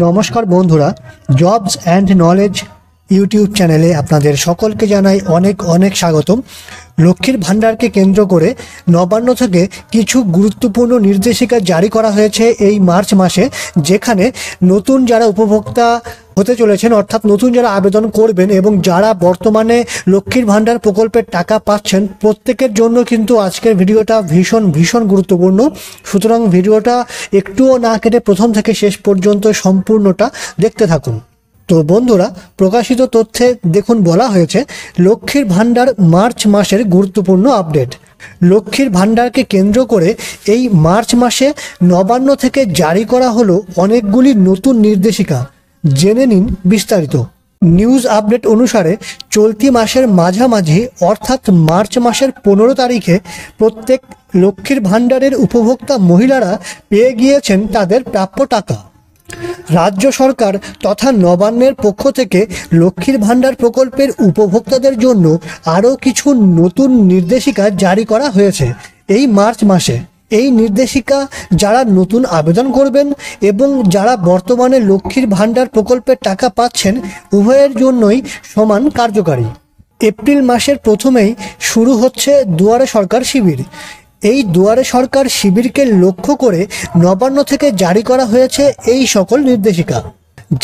নমস্কার বন্ধুরা jobs and knowledge YouTube চ্যানেলে আপনাদের সকলকে জানাই অনেক অনেক স্বাগতম। লক্ষ্মীর ভাণ্ডারকে কেন্দ্র করে নবান্ন থেকে কিছু গুরুত্বপূর্ণ নির্দেশিকা জারি করা হয়েছে এই মার্চ মাসে, যেখানে নতুন যারা উপভোক্তা হতে চলেছেন, অর্থাৎ নতুন যারা আবেদন করবেন এবং যারা বর্তমানে লক্ষ্মীর ভাণ্ডার প্রকল্পের টাকা পাচ্ছেন, প্রত্যেকের জন্য কিন্তু আজকের ভিডিওটা ভীষণ ভীষণ গুরুত্বপূর্ণ। সুতরাং ভিডিওটা একটুও না কেটে প্রথম থেকে শেষ পর্যন্ত সম্পূর্ণটা দেখতে থাকুন। তো বন্ধুরা, প্রকাশিত তথ্যে দেখুন, বলা হয়েছে, লক্ষ্মীর ভাণ্ডার মার্চ মাসের গুরুত্বপূর্ণ আপডেট। লক্ষ্মীর ভাণ্ডারকে কেন্দ্র করে এই মার্চ মাসে নবান্ন থেকে জারি করা হলো অনেকগুলি নতুন নির্দেশিকা। জেনে নিন বিস্তারিত। নিউজ আপডেট অনুসারে চলতি মাসের মাঝামাঝি, অর্থাৎ মার্চ মাসের পনেরো তারিখে প্রত্যেক লক্ষ্মীর ভাণ্ডারের উপভোক্তা মহিলারা পেয়ে গিয়েছেন তাদের প্রাপ্য টাকা। রাজ্য সরকার তথা নবান্নের পক্ষ থেকে লক্ষ্মীর ভাণ্ডার প্রকল্পের উপভোক্তাদের জন্য আরও কিছু নতুন নির্দেশিকা জারি করা হয়েছে এই মার্চ মাসে। এই নির্দেশিকা যারা নতুন আবেদন করবেন এবং যারা বর্তমানে লক্ষ্মীর ভাণ্ডার প্রকল্পের টাকা পাচ্ছেন, উভয়ের জন্যই সমান কার্যকারী। এপ্রিল মাসের প্রথমেই শুরু হচ্ছে দুয়ারে সরকার শিবির। এই দুয়ারে সরকার শিবিরকে লক্ষ্য করে নবান্ন থেকে জারি করা হয়েছে এই সকল নির্দেশিকা।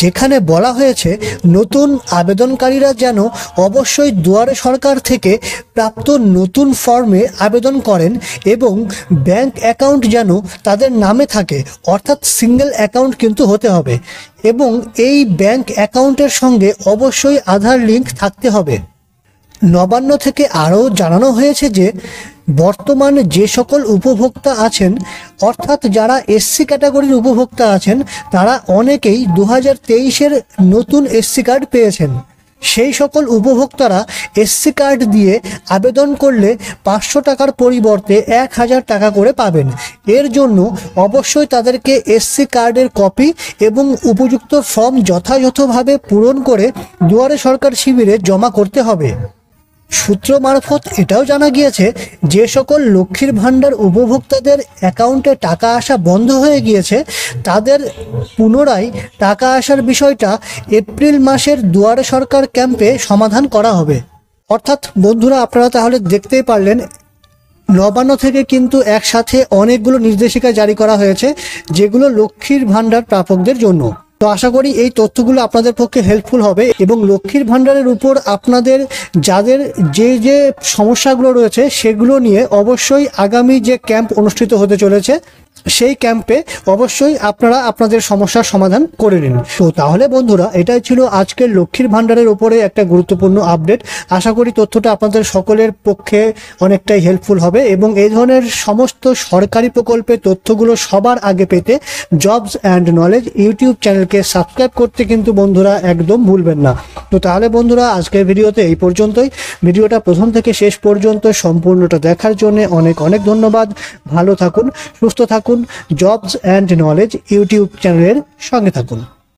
যেখানে বলা হয়েছে, নতুন আবেদনকারীরা যেন অবশ্যই দুয়ারে সরকার থেকে প্রাপ্ত নতুন ফর্মে আবেদন করেন এবং ব্যাংক অ্যাকাউন্ট যেন তাদের নামে থাকে, অর্থাৎ সিঙ্গেল অ্যাকাউন্ট কিন্তু হতে হবে এবং এই ব্যাংক অ্যাকাউন্টের সঙ্গে অবশ্যই আধার লিঙ্ক থাকতে হবে। নবান্ন থেকে আরও জানানো হয়েছে যে, বর্তমান যে সকল উপভোক্তা আছেন, অর্থাৎ যারা এসসি ক্যাটাগরির উপভোক্তা আছেন, তারা অনেকেই দু হাজার তেইশের নতুন এসসি কার্ড পেয়েছেন। সেই সকল উপভোক্তারা এসসি কার্ড দিয়ে আবেদন করলে পাঁচশো টাকার পরিবর্তে এক হাজার টাকা করে পাবেন। এর জন্য অবশ্যই তাদেরকে এসসি কার্ডের কপি এবং উপযুক্ত ফর্ম যথাযথভাবে পূরণ করে দুয়ারে সরকার শিবিরে জমা করতে হবে। সূত্র মারফত এটাও জানা গিয়েছে যে সকল লক্ষ্মীর ভাণ্ডার উপভোক্তাদের অ্যাকাউন্টে টাকা আসা বন্ধ হয়ে গিয়েছে, তাদের পুনরায় টাকা আসার বিষয়টা এপ্রিল মাসের দুয়ারে সরকার ক্যাম্পে সমাধান করা হবে। অর্থাৎ বন্ধুরা, আপনারা তাহলে দেখতেই পারলেন, নবান্ন থেকে কিন্তু একসাথে অনেকগুলো নির্দেশিকা জারি করা হয়েছে, যেগুলো লক্ষ্মীর ভাণ্ডার প্রাপকদের জন্য। তো আশা করি এই তথ্যগুলো আপনাদের পক্ষে হেল্পফুল হবে এবং লক্ষ্মীর ভাণ্ডারের উপর আপনাদের যাদের যে যে সমস্যাগুলো রয়েছে সেগুলো নিয়ে অবশ্যই আগামী যে ক্যাম্প অনুষ্ঠিত হতে চলেছে সেই ক্যাম্পে অবশ্যই আপনারা আপনাদের সমস্যার সমাধান করে নিন। তো তাহলে বন্ধুরা, এটাই ছিল আজকের লক্ষ্মীর ভাণ্ডারের উপরে একটা গুরুত্বপূর্ণ আপডেট আশা করি তথ্যটা আপনাদের সকলের পক্ষে অনেকটাই হেল্পফুল হবে এবং এই ধরনের সমস্ত সরকারি প্রকল্পের তথ্যগুলো সবার আগে পেতে জবস অ্যান্ড নলেজ ইউটিউব চ্যানেলকে সাবস্ক্রাইব করতে কিন্তু বন্ধুরা একদম ভুলবেন না। তো তাহলে বন্ধুরা, আজকের ভিডিওতে এই পর্যন্তই। ভিডিওটা প্রথম থেকে শেষ পর্যন্ত সম্পূর্ণটা দেখার জন্য অনেক অনেক ধন্যবাদ। ভালো থাকুন, সুস্থ থাকুন জবস অ্যান্ড নলেজ ইউটিউব চ্যানেলের সঙ্গে থাকুন।